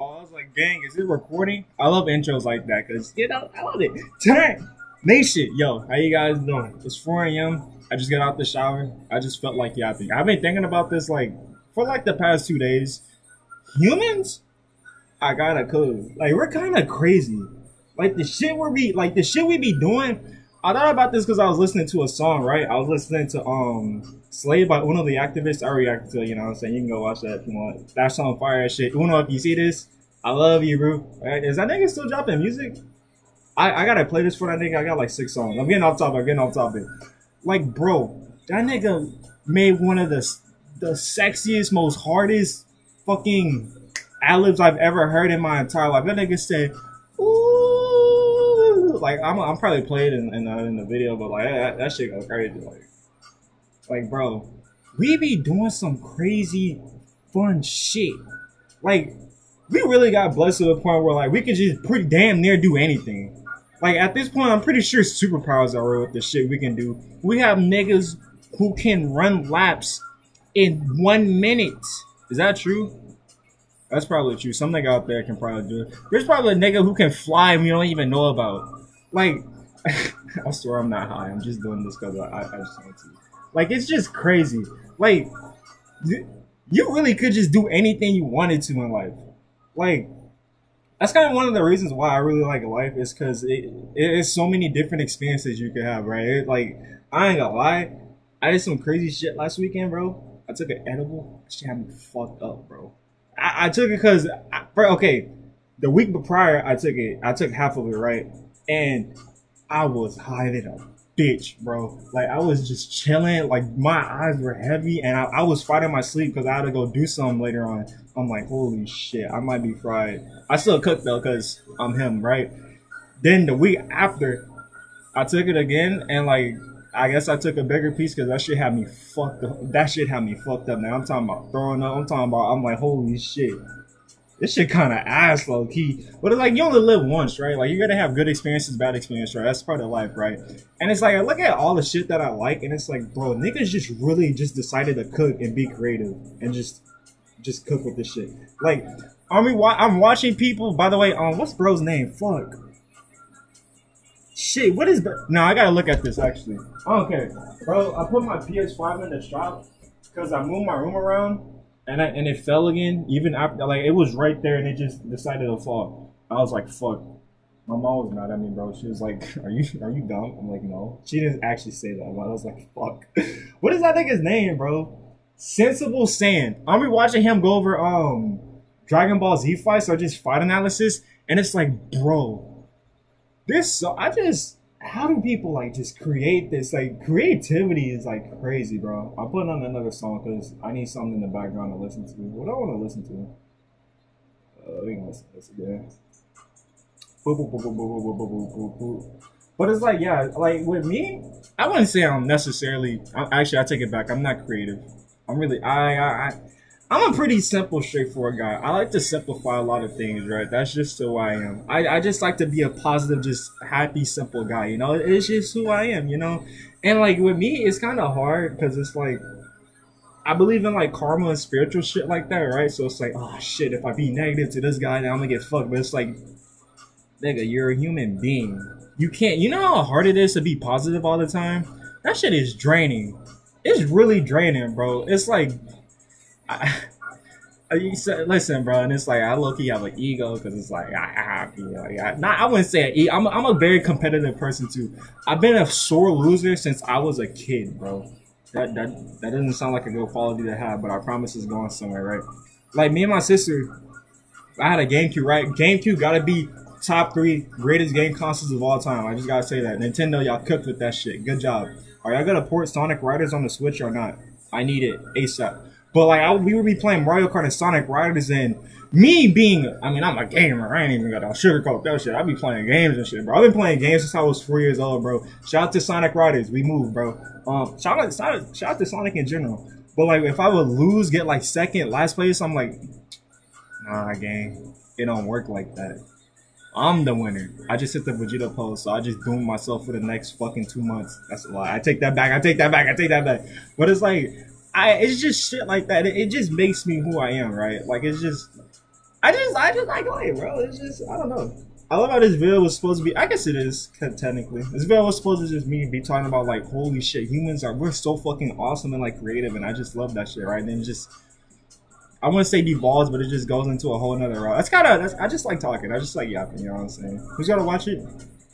I was like, gang, is it recording? I love intros like that because, you know, I love it. Turn Nation, yo, how you guys doing? It's 4 a.m. I just got out the shower. I just felt like yapping. I've been thinking about this like for like the past two days. Humans, I got a code. Like we're kind of crazy. Like the shit we be like the shit we be doing. I thought about this because I was listening to a song, right? I was listening to um Slave by Uno the Activist. I reacted to it, you know what I'm saying? You can go watch that if you want. That song fire shit. Uno, if you see this, I love you, bro. Right? Is that nigga still dropping music? I, I gotta play this for that nigga. I got like six songs. I'm getting off topic. I'm getting off topic. Like, bro, that nigga made one of the the sexiest, most hardest fucking ad I've ever heard in my entire life. That nigga said, like I'm, I'm probably played in in, uh, in, the video, but like that, that shit go crazy. Like, like, bro, we be doing some crazy fun shit. Like, we really got blessed to the point where like we could just pretty damn near do anything. Like at this point, I'm pretty sure superpowers are real with the shit we can do. We have niggas who can run laps in one minute. Is that true? That's probably true. Some nigga out there can probably do it. There's probably a nigga who can fly we don't even know about. Like, I swear I'm not high. I'm just doing this because I, I, just want to. Like, it's just crazy. Like, you really could just do anything you wanted to in life. Like, that's kind of one of the reasons why I really like life is because it it's so many different experiences you could have, right? It, like, I ain't gonna lie, I did some crazy shit last weekend, bro. I took an edible. She had me fucked up, bro. I, I took it because, okay, the week prior I took it. I took half of it, right? And I was high than a bitch, bro. Like I was just chilling. Like my eyes were heavy, and I, I was fighting my sleep because I had to go do something later on. I'm like, holy shit, I might be fried. I still cook though because I'm him, right? Then the week after, I took it again, and like I guess I took a bigger piece because that shit had me fucked up. That shit had me fucked up. Now I'm talking about throwing up. I'm talking about. I'm like, holy shit. This shit kind of ass low key. But it's like you only live once, right? Like you're gonna have good experiences, bad experiences, right? That's part of life, right? And it's like I look at all the shit that I like, and it's like, bro, niggas just really just decided to cook and be creative and just just cook with this shit. Like, I mean, I'm watching people. By the way, um, what's bro's name? Fuck. Shit, what is bro? No, I gotta look at this actually. Okay, bro, I put my PS5 in the strap because I moved my room around and I, and it fell again. Even after, like, it was right there, and it just decided to fall. I was like, "Fuck." My mom was mad at me, bro. She was like, "Are you are you dumb?" I'm like, "No." She didn't actually say that, but I was like, "Fuck." what is that nigga's name, bro? Sensible Sand. I'm rewatching him go over um Dragon Ball Z fights or just fight analysis, and it's like, bro, this. So I just how do people like just create this? Like creativity is like crazy, bro. I'm putting on another song because I need something in the background to listen to. What I want to listen to? Uh, we listen to this again. But it's like, yeah, like with me, I wouldn't say I'm necessarily. Actually, I take it back. I'm not creative. I'm really. I. I. I I'm a pretty simple, straightforward guy. I like to simplify a lot of things, right? That's just who I am. I, I just like to be a positive, just happy, simple guy, you know? It's just who I am, you know? And like with me, it's kind of hard because it's like, I believe in like karma and spiritual shit like that, right? So it's like, oh shit, if I be negative to this guy, then I'm gonna get fucked. But it's like, nigga, you're a human being. You can't, you know how hard it is to be positive all the time? That shit is draining. It's really draining, bro. It's like, I, you said, listen, bro, and it's like I look, you have an ego because it's like I have, you know, yeah. Not, I wouldn't say i I'm, a, I'm a very competitive person too. I've been a sore loser since I was a kid, bro. That that that doesn't sound like a good quality to have, but I promise it's going somewhere, right? Like me and my sister, I had a GameCube, right? GameCube gotta be top three greatest game consoles of all time. I just gotta say that. Nintendo, y'all cooked with that shit. Good job. Are y'all gonna port Sonic Riders on the Switch or not? I need it ASAP. But like I, we would be playing Mario Kart and Sonic Riders, and me being, I mean, I'm a gamer. I ain't even gonna sugarcoat that shit. I be playing games and shit, bro. I've been playing games since I was four years old, bro. Shout out to Sonic Riders, we move, bro. Um, shout out, shout out, shout out to Sonic in general. But like, if I would lose, get like second, last place, I'm like, nah, gang, it don't work like that. I'm the winner. I just hit the Vegeta pose, so I just doomed myself for the next fucking two months. That's a lie. I take that back. I take that back. I take that back. But it's like I it's just shit like that. It, it just makes me who I am, right? Like it's just I just I just like light, bro. It's just I don't know. I love how this video was supposed to be. I guess it is technically. This video was supposed to just me be talking about like, holy shit, humans are we're so fucking awesome and like creative, and I just love that shit, right? And then just I to say devolves, but it just goes into a whole nother route. That's kind of I just like talking. I just like yapping. You know what I'm saying? Who's gonna watch it?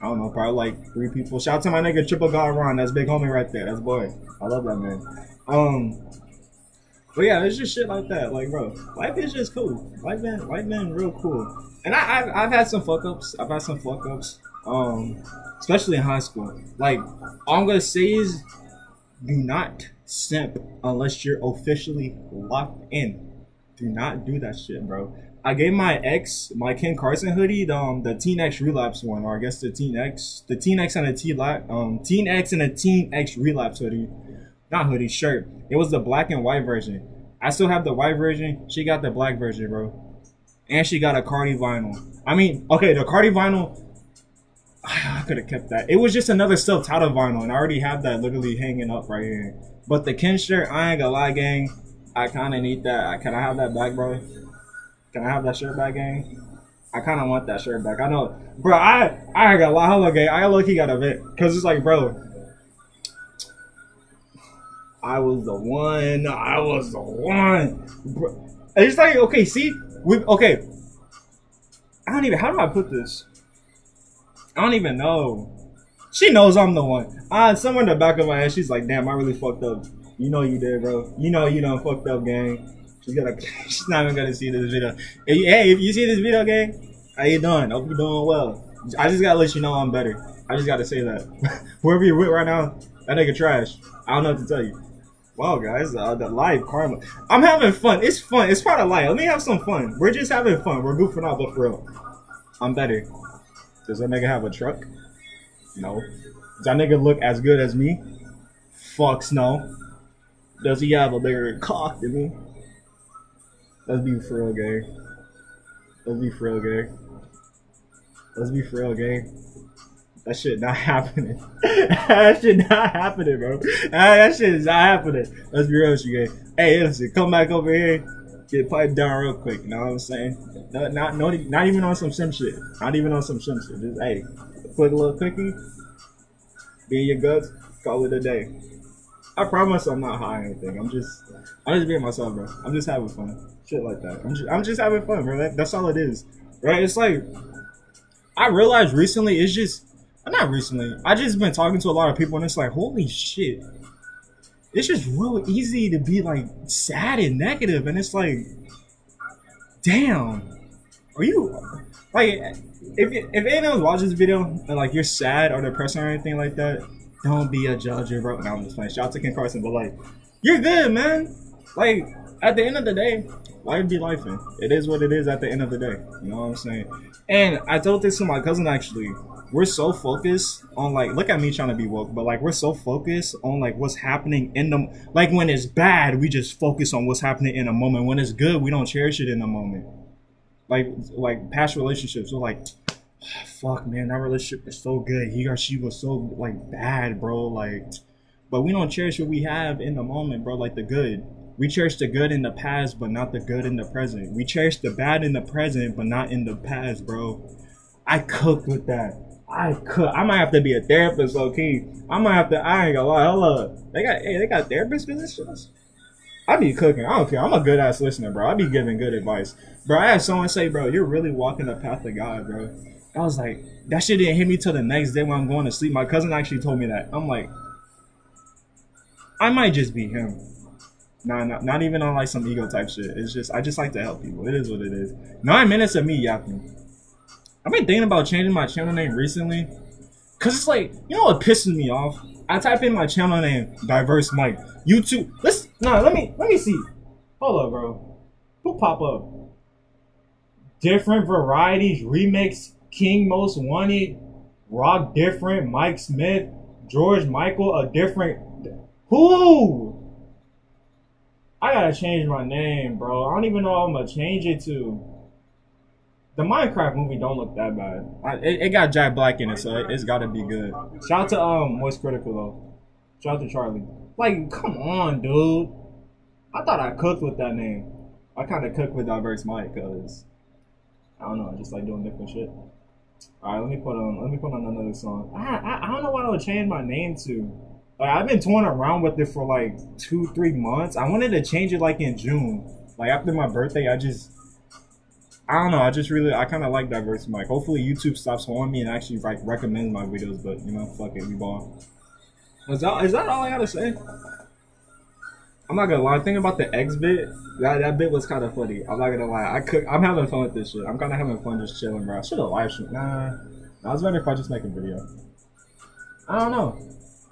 I don't know, probably like three people. Shout out to my nigga Triple God Ron. That's big homie right there. That's boy. I love that man. Um, but yeah, it's just shit like that. Like, bro, life is just cool. Life been, life been real cool. And I, have I've had some fuck ups. I've had some fuck ups. Um, especially in high school. Like, all I'm gonna say is, do not simp unless you're officially locked in. Do not do that shit, bro. I gave my ex my Ken Carson hoodie, the, um, the Teen X Relapse one, or I guess the Teen X, the Teen X and a T um Teen X and a Teen X Relapse hoodie, not hoodie shirt. It was the black and white version. I still have the white version. She got the black version, bro, and she got a Carti vinyl. I mean, okay, the Carti vinyl. I could have kept that. It was just another self titled vinyl, and I already have that literally hanging up right here. But the Ken shirt, I ain't gonna lie, gang. I kind of need that. Can I have that back, bro? Can I have that shirt back, gang? I kind of want that shirt back. I know, bro. I I got a lot. Hold on, gang. I look. He got a bit because it's like, bro. I was the one. I was the one. Bro. It's like okay. See, we okay. I don't even. How do I put this? I don't even know. She knows I'm the one. Ah, somewhere in the back of my head, she's like, "Damn, I really fucked up." You know you did, bro. You know you done fucked up, gang. She's gonna, she's not even gonna see this video. Hey, if you see this video, gang, how you doing? Hope you doing well. I just gotta let you know I'm better. I just gotta say that. Whoever you're with right now, that nigga trash. I don't know what to tell you. Wow, guys, uh, the live karma. I'm having fun. It's fun. It's part of life. Let me have some fun. We're just having fun. We're goofing off, but for real, I'm better. Does that nigga have a truck? No. Does that nigga look as good as me? Fucks no. Does he have a bigger cock than me? Let's be for real, gang. Let's be for real, gang. Let's be for real, gang. That shit not happening. that shit not happening, bro. That shit is not happening. Let's be real with you, guys. Hey, listen, come back over here. Get piped down real quick. You know what I'm saying? Not, not, not, even on some sim shit. Not even on some sim shit. Just, hey, quick little cookie. Be in your guts. Call it a day. I promise I'm not high or anything. I'm just, I'm just being myself, bro. I'm just having fun. Shit like that. I'm just, I'm just having fun, bro. That, that's all it is, right? It's like, I realized recently, it's just, not recently. I just been talking to a lot of people, and it's like, holy shit. It's just real easy to be like sad and negative, and it's like, damn, are you like, if if anyone watches this video and like you're sad or depressed or anything like that, don't be a judge, bro. No, I'm just playing. Shout out to Ken Carson, but like, you're good, man. Like, at the end of the day, life be life. It is what it is at the end of the day. You know what I'm saying? And I told this to my cousin actually. We're so focused on like, look at me trying to be woke, but like, we're so focused on like what's happening in the, like when it's bad, we just focus on what's happening in a moment. When it's good, we don't cherish it in a moment. Like, like past relationships, we're like, fuck man, that relationship is so good. He or she was so like bad, bro. Like, but we don't cherish what we have in the moment, bro. Like the good. We cherish the good in the past, but not the good in the present. We cherish the bad in the present, but not in the past, bro. I cook with that. I cook. I might have to be a therapist, okay? I might have to. I ain't gonna lie. Hold up. They got. Hey, they got therapist positions. I be cooking. I don't care. I'm a good ass listener, bro. I be giving good advice, bro. I had someone say, bro, you're really walking the path of God, bro. I was like, that shit didn't hit me till the next day when I'm going to sleep. My cousin actually told me that. I'm like, I might just be him. Nah, not, not even on like some ego type shit. It's just I just like to help people. It is what it is. Nine minutes of me yapping. I've been thinking about changing my channel name recently. Cause it's like, you know what pisses me off? I type in my channel name, Diverse Mike. YouTube. Let's nah, let me let me see. Hold up, bro. Who pop up? Different varieties, remix, King Most Wanted, Rock Different, Mike Smith, George Michael, a different. Who? I gotta change my name, bro. I don't even know what I'm gonna change it to. The Minecraft movie don't look that bad. I, it, it, got Jack Black in it, so it, has gotta be good. Shout out to um Moist Critical though. Shout out to Charlie. Like, come on, dude. I thought I cooked with that name. I kind of cooked with Diverse Mike, cause I don't know, I just like doing different shit. All right, let me put on let me put on another song. I I, I don't know what I would change my name to. Like I've been toying around with it for like two three months. I wanted to change it like in June, like after my birthday. I just I don't know. I just really I kind of like diversity. mic. Hopefully YouTube stops on me and actually like recommends my videos. But you know, fuck it, we ball. Is that is that all I gotta say? I'm not gonna lie. Think about the X bit. That that bit was kind of funny. I'm not gonna lie. I could. I'm having fun with this shit. I'm kind of having fun just chilling, bro. I should have live streamed. Nah, I was better if I just make a video. I don't know.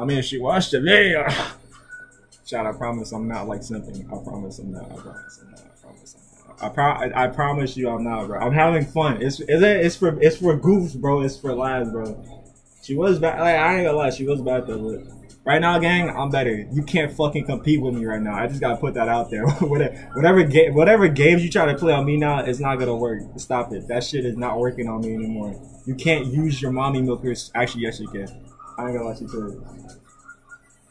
I mean, if she watched the video. Shout, I promise I'm not like something. I promise I'm not. I promise I'm not. I pro- I, promise you I'm not, bro. I'm having fun. It's it's it's for it's for goofs, bro. It's for laughs, bro. She was bad. Like, I ain't gonna lie, she was bad though. Look. Right now, gang, I'm better. You can't fucking compete with me right now. I just gotta put that out there. whatever, whatever, game whatever games you try to play on me now, it's not gonna work. Stop it. That shit is not working on me anymore. You can't use your mommy milkers. Actually, yes, you can. I ain't gonna let you could.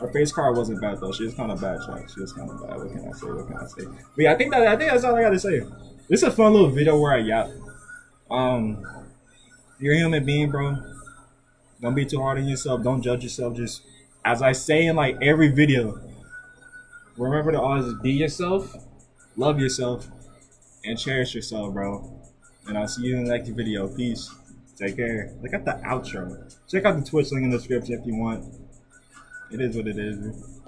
Her face card wasn't bad though. She was kind of bad, Chuck. She was kind of bad. What can I say? What can I say? But yeah, I think that I think that's all I gotta say. This is a fun little video where I yap. Um, you're a human being, bro. Don't be too hard on yourself. Don't judge yourself. Just as I say in like every video, remember to always be yourself, love yourself, and cherish yourself, bro. And I'll see you in the next video. Peace. Take care. Look at the outro. Check out the Twitch link in the description if you want. It is what it is.